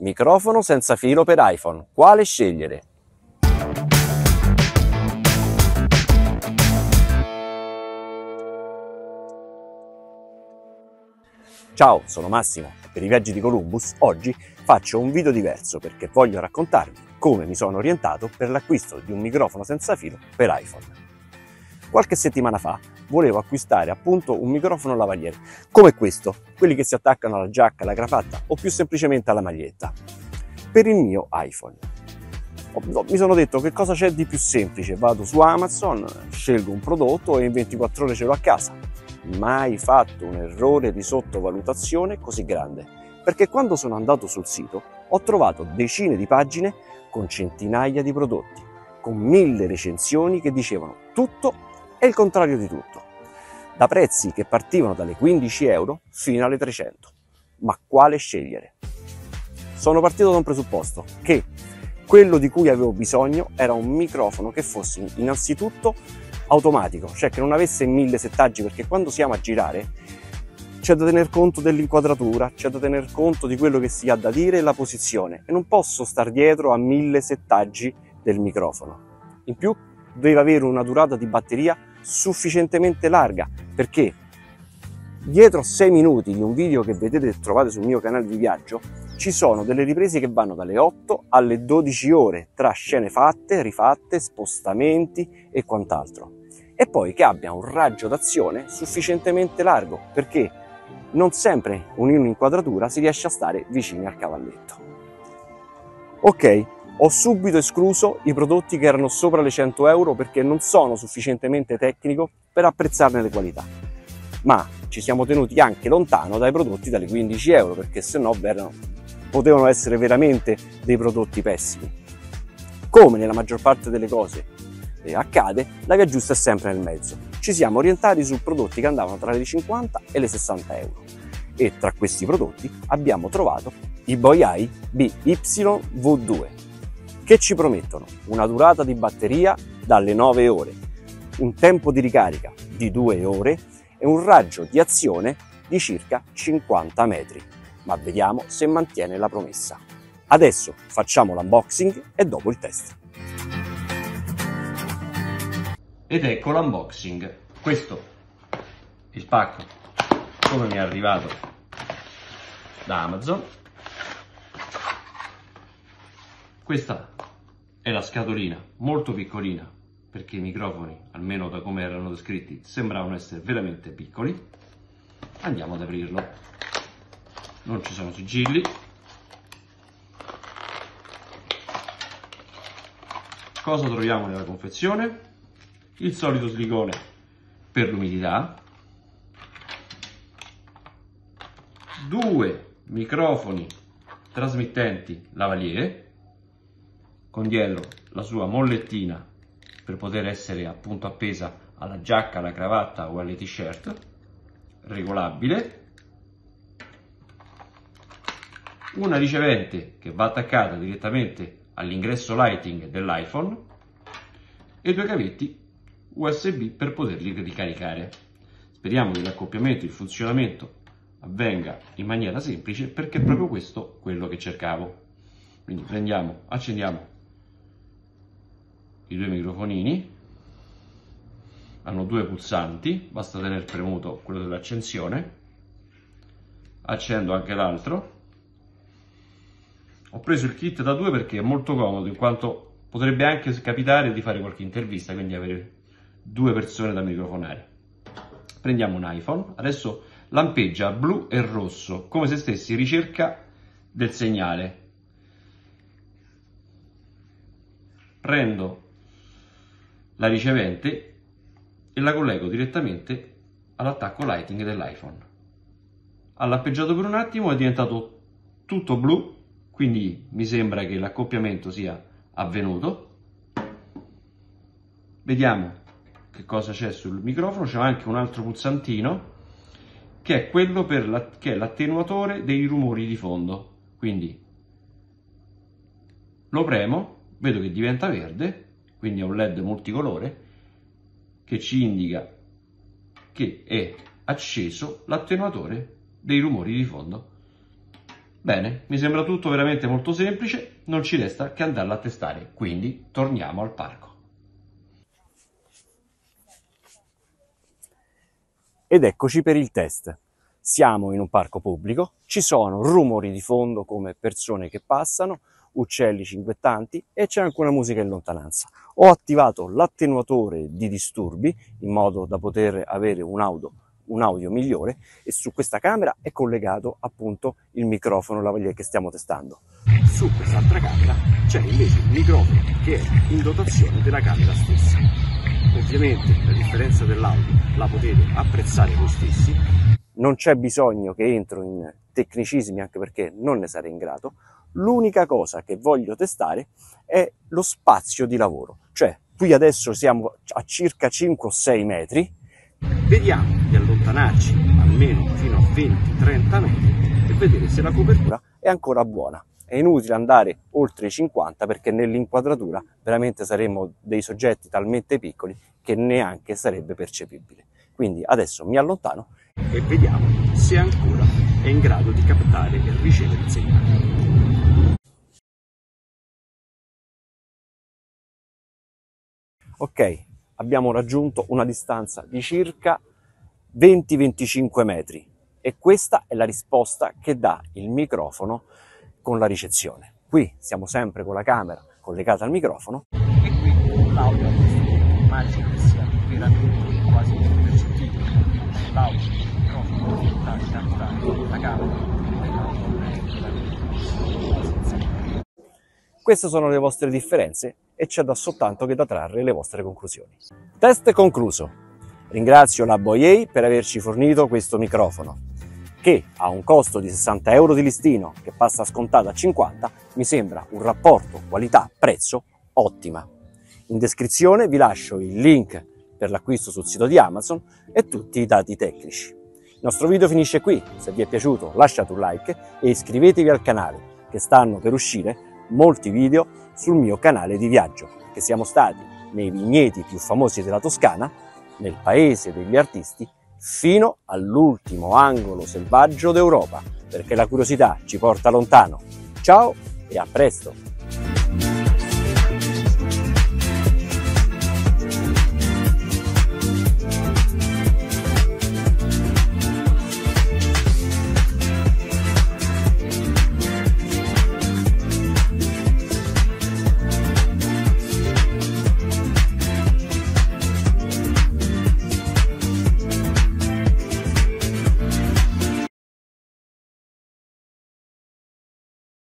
Microfono senza filo per iPhone. Quale scegliere? Ciao, sono Massimo e per i viaggi di Columbus oggi faccio un video diverso perché voglio raccontarvi come mi sono orientato per l'acquisto di un microfono senza filo per iPhone. Qualche settimana fa volevo acquistare appunto un microfono lavaliere, come questo, quelli che si attaccano alla giacca, alla cravatta o più semplicemente alla maglietta, per il mio iPhone. Mi sono detto che cosa c'è di più semplice, vado su Amazon, scelgo un prodotto e in 24 ore ce l'ho a casa. Mai fatto un errore di sottovalutazione così grande, perché quando sono andato sul sito ho trovato decine di pagine con centinaia di prodotti, con mille recensioni che dicevano tutto e il contrario di tutto, da prezzi che partivano dalle 15 euro fino alle 300. Ma quale scegliere? Sono partito da un presupposto, che quello di cui avevo bisogno era un microfono che fosse innanzitutto automatico, cioè che non avesse mille settaggi, perché quando siamo a girare c'è da tener conto dell'inquadratura, c'è da tener conto di quello che si ha da dire e la posizione e non posso star dietro a mille settaggi del microfono. In più deve avere una durata di batteria sufficientemente larga perché dietro 6 minuti di un video che vedete e trovate sul mio canale di viaggio ci sono delle riprese che vanno dalle 8 alle 12 ore tra scene fatte, rifatte, spostamenti e quant'altro. E poi che abbia un raggio d'azione sufficientemente largo perché non sempre in un'inquadratura si riesce a stare vicini al cavalletto. Ok, ho subito escluso i prodotti che erano sopra le 100 euro perché non sono sufficientemente tecnico per apprezzarne le qualità. Ma ci siamo tenuti anche lontano dai prodotti dalle 15 euro perché se no potevano essere veramente dei prodotti pessimi. Come nella maggior parte delle cose eh, accade, la via giusta è sempre nel mezzo. Ci siamo orientati su prodotti che andavano tra le 50 e le 60 euro e tra questi prodotti abbiamo trovato i Boyai BYV2 che ci promettono una durata di batteria dalle 9 ore, un tempo di ricarica di 2 ore e un raggio di azione di circa 50 metri. Ma vediamo se mantiene la promessa. Adesso facciamo l'unboxing e dopo il test. Ed ecco l'unboxing. Questo il pacco come mi è arrivato da Amazon. Questa è la scatolina molto piccolina perché i microfoni, almeno da come erano descritti, sembravano essere veramente piccoli. Andiamo ad aprirlo. Non ci sono sigilli. Cosa troviamo nella confezione? Il solito sligone per l'umidità. Due microfoni trasmittenti lavalier con dietro la sua mollettina per poter essere appunto appesa alla giacca, alla cravatta o alle t-shirt, regolabile, una ricevente che va attaccata direttamente all'ingresso lighting dell'iPhone e due cavetti USB per poterli ricaricare. Speriamo che l'accoppiamento il funzionamento avvenga in maniera semplice perché è proprio questo quello che cercavo. Quindi prendiamo, accendiamo i due microfonini. Hanno due pulsanti basta tenere premuto quello dell'accensione. Accendo anche l'altro. Ho preso il kit da due perché è molto comodo in quanto potrebbe anche capitare di fare qualche intervista quindi avere due persone da microfonare. Prendiamo un iPhone. Adesso lampeggia blu e rosso come se stessi in ricerca del segnale. Prendo la ricevente e la collego direttamente all'attacco lighting dell'iPhone. Ha lampeggiato per un attimo, è diventato tutto blu, quindi mi sembra che l'accoppiamento sia avvenuto. Vediamo che cosa c'è sul microfono, c'è anche un altro pulsantino che è quello per la, che è l'attenuatore dei rumori di fondo. Quindi lo premo, vedo che diventa verde quindi è un led multicolore che ci indica che è acceso l'attenuatore dei rumori di fondo Bene, mi sembra tutto veramente molto semplice, non ci resta che andarla a testare, quindi torniamo al parco. Ed eccoci per il test. Siamo in un parco pubblico, ci sono rumori di fondo come persone che passano, uccelli cinguettanti e c'è anche una musica in lontananza. Ho attivato l'attenuatore di disturbi in modo da poter avere un audio, un audio migliore e su questa camera è collegato appunto il microfono lavalier che stiamo testando. Su quest'altra camera c'è invece il microfono che è in dotazione della camera stessa. Ovviamente la differenza dell'audio la potete apprezzare voi stessi, non c'è bisogno che entro in tecnicismi anche perché non ne sarei in grado, l'unica cosa che voglio testare è lo spazio di lavoro, cioè qui adesso siamo a circa 5 o 6 metri, vediamo di allontanarci almeno fino a 20-30 metri e vedere se la copertura è ancora buona. È inutile andare oltre i 50 perché nell'inquadratura veramente saremmo dei soggetti talmente piccoli che neanche sarebbe percepibile. Quindi adesso mi allontano e vediamo se ancora è in grado di captare e ricevere il segnale. Ok, abbiamo raggiunto una distanza di circa 20-25 metri e questa è la risposta che dà il microfono con la ricezione. Qui siamo sempre con la camera collegata al microfono e qui l'audio immagino che sia veramente quasi impercettibile. L'audio, il microfono, la camera Queste sono le vostre differenze e c'è da soltanto che da trarre le vostre conclusioni. Test concluso. Ringrazio la Boyei per averci fornito questo microfono che a un costo di 60 euro di listino che passa scontato a 50 mi sembra un rapporto qualità-prezzo ottima. In descrizione vi lascio il link per l'acquisto sul sito di Amazon e tutti i dati tecnici. Il nostro video finisce qui, se vi è piaciuto lasciate un like e iscrivetevi al canale che stanno per uscire molti video sul mio canale di viaggio, che siamo stati nei vigneti più famosi della Toscana, nel paese degli artisti fino all'ultimo angolo selvaggio d'Europa, perché la curiosità ci porta lontano. Ciao e a presto!